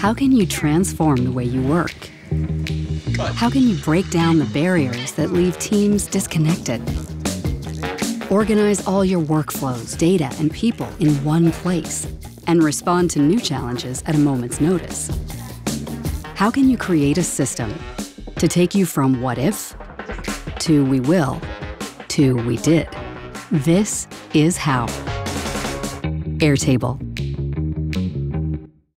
How can you transform the way you work? How can you break down the barriers that leave teams disconnected? Organize all your workflows, data, and people in one place and respond to new challenges at a moment's notice. How can you create a system to take you from what if to we will to we did? This is how. Airtable.